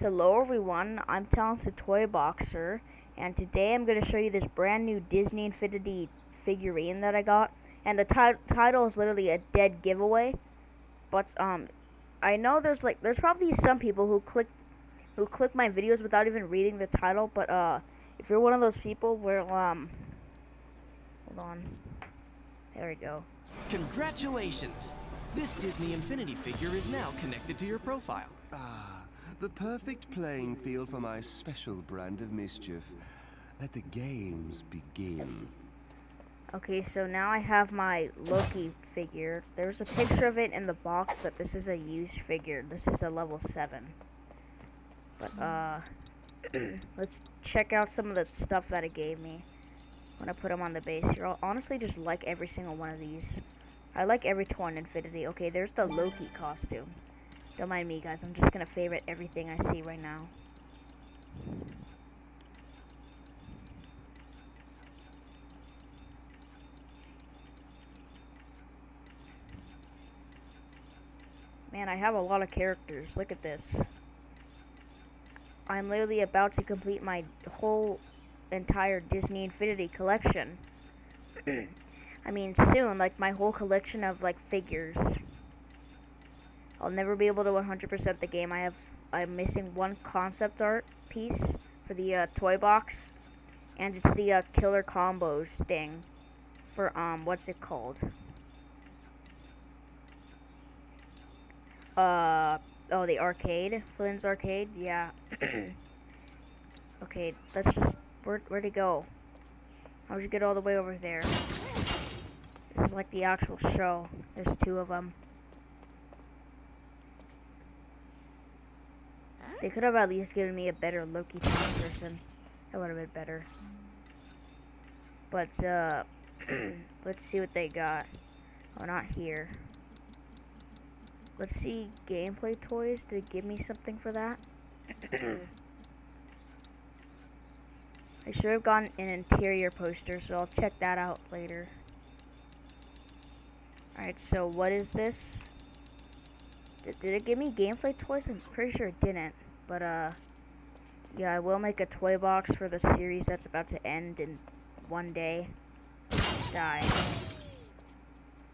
Hello everyone, I'm Talented Toy Boxer, and today I'm going to show you this brand new Disney Infinity figurine that I got. And the title is literally a dead giveaway, but um, I know there's like there's probably some people who click who click my videos without even reading the title, but uh, if you're one of those people, well um, hold on, there we go. Congratulations! This Disney Infinity figure is now connected to your profile. Ah. The perfect playing field for my special brand of mischief. Let the games begin. Okay, so now I have my Loki figure. There's a picture of it in the box, but this is a used figure. This is a level 7. But, uh, let's check out some of the stuff that it gave me when I put them on the base here. I'll honestly just like every single one of these. I like every toy in Infinity. Okay, there's the Loki costume. Don't mind me, guys. I'm just gonna favorite everything I see right now. Man, I have a lot of characters. Look at this. I'm literally about to complete my whole entire Disney Infinity collection. I mean, soon, like my whole collection of like figures. I'll never be able to 100% the game. I have I'm missing one concept art piece for the uh, toy box, and it's the uh, killer combos thing for um what's it called? Uh oh, the arcade, Flynn's arcade. Yeah. okay, let's just where where'd he go? How'd you get all the way over there? This is like the actual show. There's two of them. They could have at least given me a better Loki person. That would have been better. But, uh, let's see what they got. Oh, not here. Let's see gameplay toys. Did it give me something for that? I should have gotten an interior poster, so I'll check that out later. Alright, so what is this? Did, did it give me gameplay toys? I'm pretty sure it didn't. But, uh, yeah, I will make a toy box for the series that's about to end in one day. Die.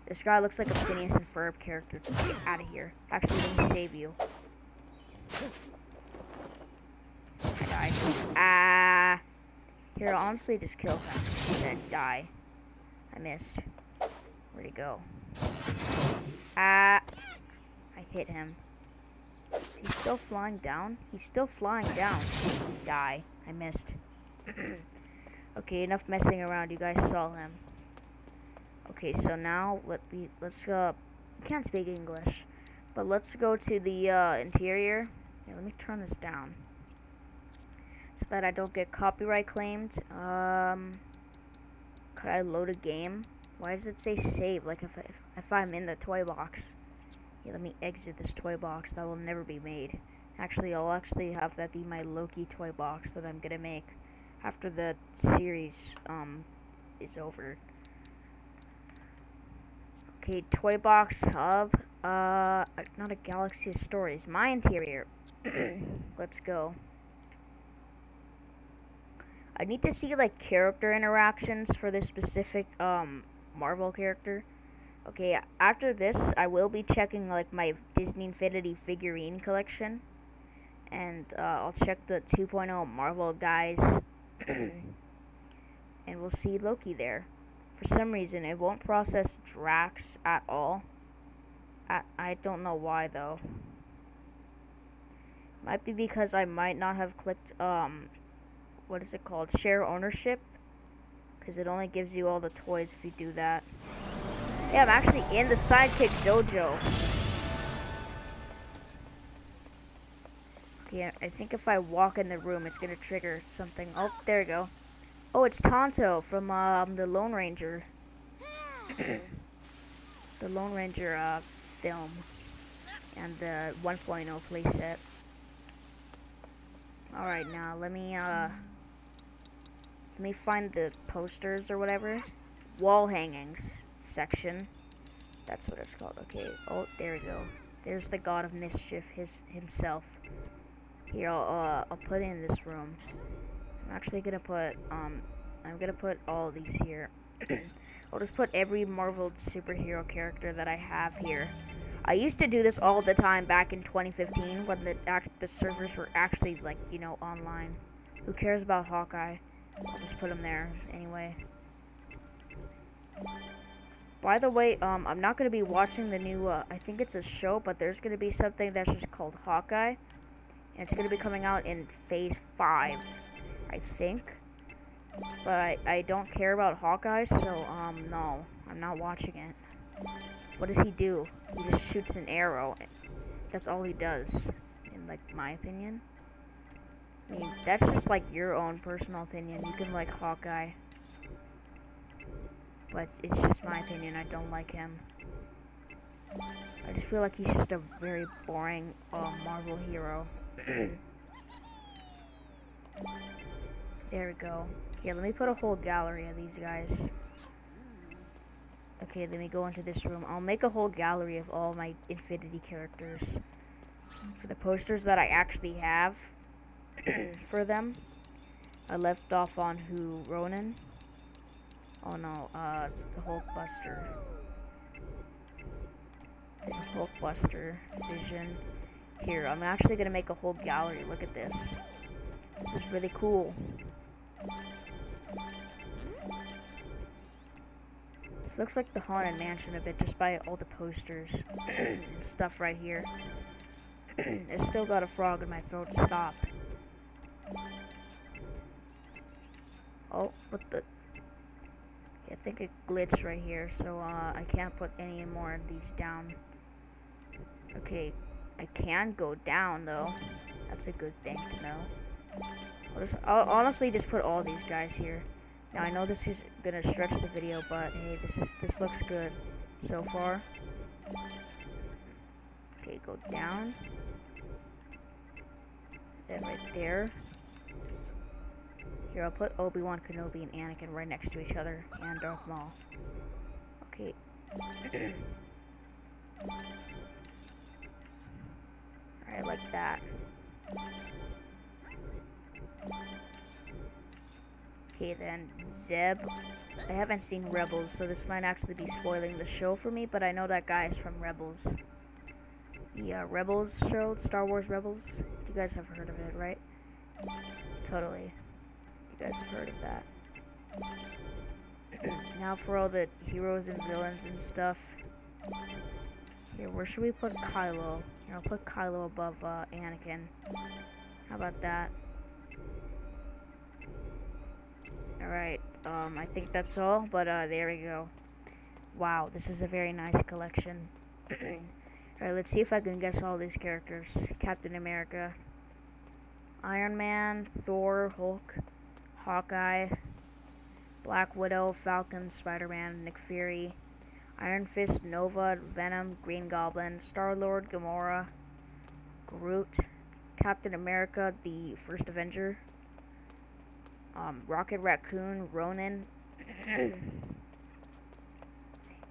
This guy looks like a Phineas and Ferb character. Get out of here. Actually, let me save you. I died. Ah! Here, I'll honestly just kill him. Then die. I missed. Where'd he go? Ah! I hit him. He's still flying down? He's still flying down. Die. I missed. okay, enough messing around. You guys saw him. Okay, so now let me let's uh can't speak English. But let's go to the uh, interior. Here, let me turn this down. So that I don't get copyright claimed. Um could I load a game? Why does it say save? Like if I, if I'm in the toy box. Let me exit this toy box. That will never be made. Actually, I'll actually have that be my Loki toy box that I'm gonna make after the series um is over. Okay, toy box hub. Uh, not a galaxy of stories. My interior. Let's go. I need to see like character interactions for this specific um Marvel character. Okay, after this, I will be checking like my Disney Infinity figurine collection, and uh, I'll check the 2.0 Marvel guys, and we'll see Loki there. For some reason, it won't process Drax at all. I, I don't know why though. Might be because I might not have clicked um, what is it called? Share ownership, because it only gives you all the toys if you do that. Yeah, I'm actually in the Sidekick Dojo. Okay, I think if I walk in the room, it's gonna trigger something. Oh, there we go. Oh, it's Tonto from um, the Lone Ranger. the Lone Ranger uh, film. And the 1.0 playset. Alright, now let me, uh... Let me find the posters or whatever. Wall hangings section. That's what it's called. Okay. Oh, there we go. There's the god of mischief his himself. Here, I'll, uh, I'll put in this room. I'm actually gonna put, um, I'm gonna put all these here. I'll just put every Marvel superhero character that I have here. I used to do this all the time back in 2015 when the the servers were actually like you know online. Who cares about Hawkeye? I'll just put him there anyway. By the way, um, I'm not gonna be watching the new. Uh, I think it's a show, but there's gonna be something that's just called Hawkeye, and it's gonna be coming out in Phase Five, I think. But I, I don't care about Hawkeye, so um, no, I'm not watching it. What does he do? He just shoots an arrow. That's all he does, in like my opinion. I mean, that's just like your own personal opinion. You can like Hawkeye. But it's just my opinion, I don't like him. I just feel like he's just a very boring uh, Marvel hero. there we go. Yeah, let me put a whole gallery of these guys. Okay, let me go into this room. I'll make a whole gallery of all my Infinity characters. For the posters that I actually have for them, I left off on who? Ronan? Oh no, uh, the Hulkbuster. Hulkbuster Vision. Here, I'm actually gonna make a whole gallery. Look at this. This is really cool. This looks like the Haunted Mansion a bit just by all the posters and stuff right here. it's still got a frog in my throat. Stop. Oh, what the... I think it glitched right here, so uh, I can't put any more of these down. Okay, I can go down though. That's a good thing to know. I'll, just, I'll honestly just put all these guys here. Now I know this is gonna stretch the video, but hey, this is this looks good so far. Okay, go down. Then right there. Here, I'll put Obi-Wan Kenobi and Anakin right next to each other, and Darth Maul. Okay. Alright, like that. Okay then, Zeb. I haven't seen Rebels, so this might actually be spoiling the show for me, but I know that guy is from Rebels. The uh, Rebels show, Star Wars Rebels. You guys have heard of it, right? Totally. Have heard of that. now for all the heroes and villains and stuff. Here, where should we put Kylo? Here, I'll put Kylo above uh, Anakin. How about that? Alright, um, I think that's all, but, uh, there we go. Wow, this is a very nice collection. Alright, let's see if I can guess all these characters. Captain America, Iron Man, Thor, Hulk, Hawkeye, Black Widow, Falcon, Spider-Man, Nick Fury, Iron Fist, Nova, Venom, Green Goblin, Star-Lord, Gamora, Groot, Captain America, the First Avenger, um, Rocket Raccoon, Ronan,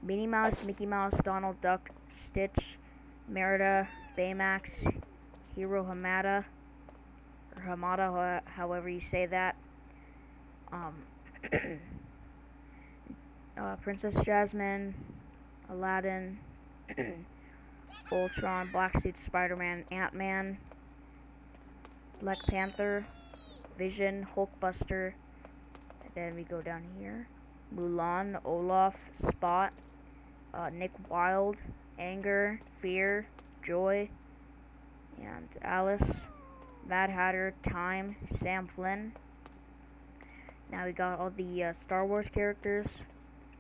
Minnie Mouse, Mickey Mouse, Donald Duck, Stitch, Merida, Baymax, Hiro Hamada, or Hamada, however you say that. Um, uh, Princess Jasmine, Aladdin, Ultron, Black Suit Spider-Man, Ant-Man, Black Panther, Vision, Hulkbuster. Then we go down here. Mulan, Olaf, Spot, uh, Nick Wilde, Anger, Fear, Joy, and Alice, Mad Hatter, Time, Sam Flynn. Now we got all the uh, Star Wars characters.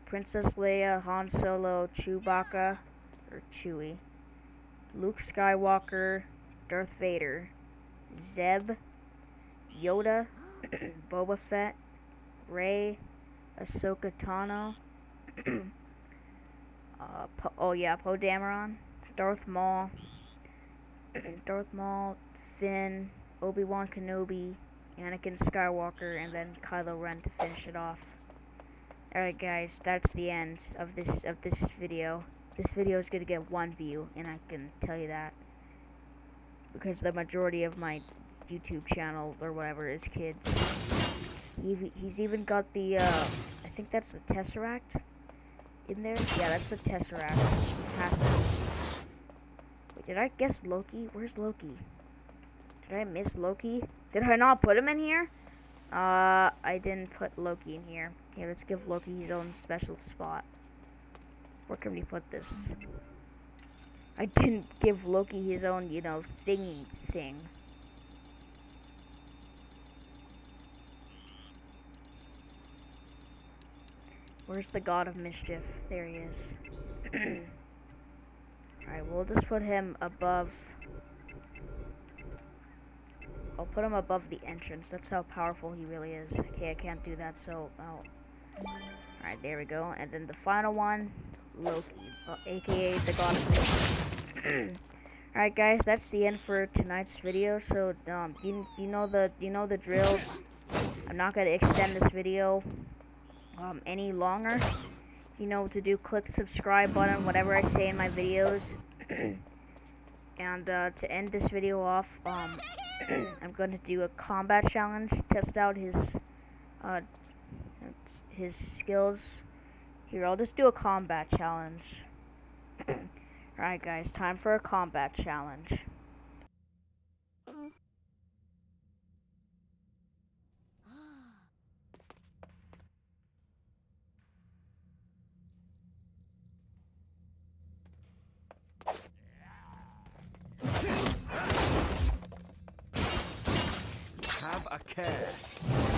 Princess Leia, Han Solo, Chewbacca, or Chewie, Luke Skywalker, Darth Vader, Zeb, Yoda, Boba Fett, Rey, Ahsoka Tano, uh, po oh yeah, Poe Dameron, Darth Maul, Darth Maul, Finn, Obi-Wan Kenobi, Anakin Skywalker, and then Kylo Ren to finish it off. Alright guys, that's the end of this of this video. This video is gonna get one view, and I can tell you that. Because the majority of my YouTube channel or whatever is kids. He, he's even got the uh, I think that's the Tesseract in there. Yeah, that's the Tesseract. Wait, did I guess Loki? Where's Loki? Did I miss Loki? Did I not put him in here? Uh, I didn't put Loki in here. Okay, let's give Loki his own special spot. Where can we put this? I didn't give Loki his own, you know, thingy thing. Where's the god of mischief? There he is. Alright, we'll just put him above... I'll put him above the entrance. That's how powerful he really is. Okay, I can't do that, so I'll... Alright, there we go. And then the final one, Loki, uh, aka the god of. Alright guys, that's the end for tonight's video. So, um, you, you know the you know the drill. I'm not gonna extend this video um, any longer, you know what to do. Click subscribe button, whatever I say in my videos. and uh, to end this video off, um, I'm to do a combat challenge, test out his uh, his skills. Here, I'll just do a combat challenge. Alright guys, time for a combat challenge. Have a care.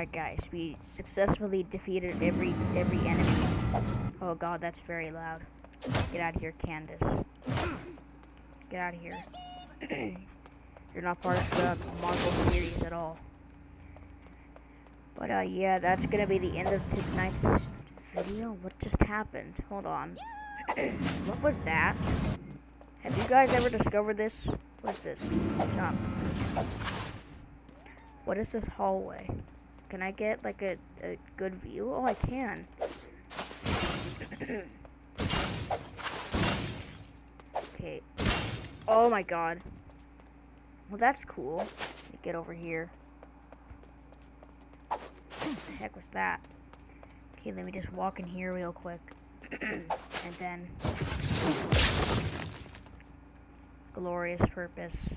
Alright guys, we successfully defeated every every enemy. Oh god, that's very loud. Get out of here, Candace. Get out of here. You're not part of the Marvel series at all. But uh yeah, that's gonna be the end of tonight's video. What just happened? Hold on. what was that? Have you guys ever discovered this? What's this? Jump. What is this hallway? Can I get like a, a good view? Oh, I can. okay. Oh my god. Well, that's cool. Get over here. What the heck was that? Okay, let me just walk in here real quick. and then... Glorious purpose.